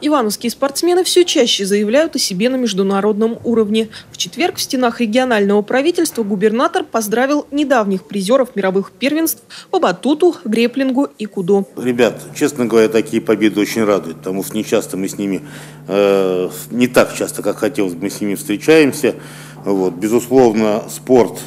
Ивановские спортсмены все чаще заявляют о себе на международном уровне. В четверг в стенах регионального правительства губернатор поздравил недавних призеров мировых первенств по батуту, греплингу и кудо. Ребят, честно говоря, такие победы очень радуют, потому что не часто мы с ними, э, не так часто, как хотелось бы, мы с ними встречаемся. Вот. Безусловно, спорт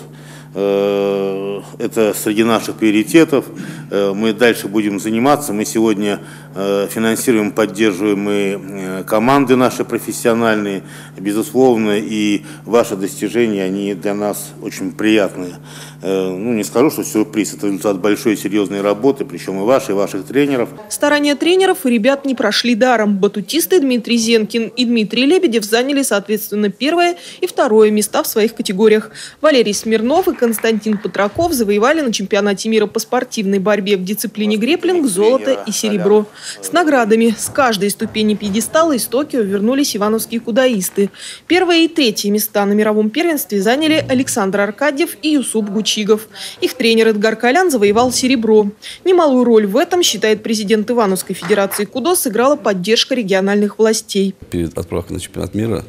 э, это среди наших приоритетов. Э, мы дальше будем заниматься. Мы сегодня э, финансируем, поддерживаем и э, команды наши профессиональные. Безусловно, и ваши достижения, они для нас очень приятные. Ну, не скажу, что сюрприз. Это результат большой серьезной работы, причем и вашей, и ваших тренеров. Старания тренеров и ребят не прошли даром. Батутисты Дмитрий Зенкин и Дмитрий Лебедев заняли, соответственно, первое и второе места в своих категориях. Валерий Смирнов и Константин Патраков завоевали на чемпионате мира по спортивной борьбе борьбе в дисциплине греплинг золото и серебро. С наградами с каждой ступени пьедестала из Токио вернулись ивановские кудаисты. Первые и третье места на мировом первенстве заняли Александр Аркадьев и Юсуп Гучигов. Их тренер Эдгар Колян завоевал серебро. Немалую роль в этом, считает президент Ивановской Федерации Кудо, сыграла поддержка региональных властей. Перед отправкой на чемпионат мира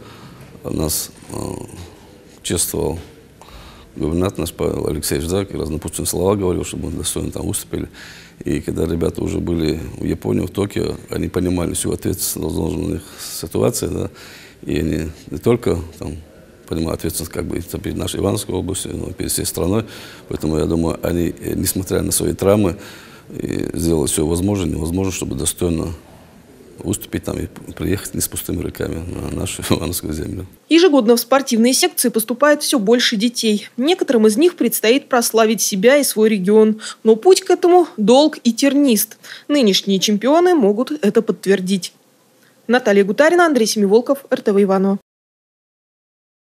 нас э, чествовал губернатор наш Павел Алексеевич Зак разнопутные слова говорил, чтобы мы достойно там выступили. И когда ребята уже были в Японии, в Токио, они понимали всю ответственность возможных ситуаций, да, и они не только там понимают ответственность как бы перед нашей Ивановской областью, но перед всей страной. Поэтому я думаю, они, несмотря на свои травмы, сделали все возможное, невозможно, чтобы достойно выступить там и приехать не с пустыми руками на нашу Ивановскую землю. Ежегодно в спортивные секции поступает все больше детей. Некоторым из них предстоит прославить себя и свой регион. Но путь к этому долг и тернист. Нынешние чемпионы могут это подтвердить. Наталья Гутарина, Андрей Семиволков, РТВ Иваново.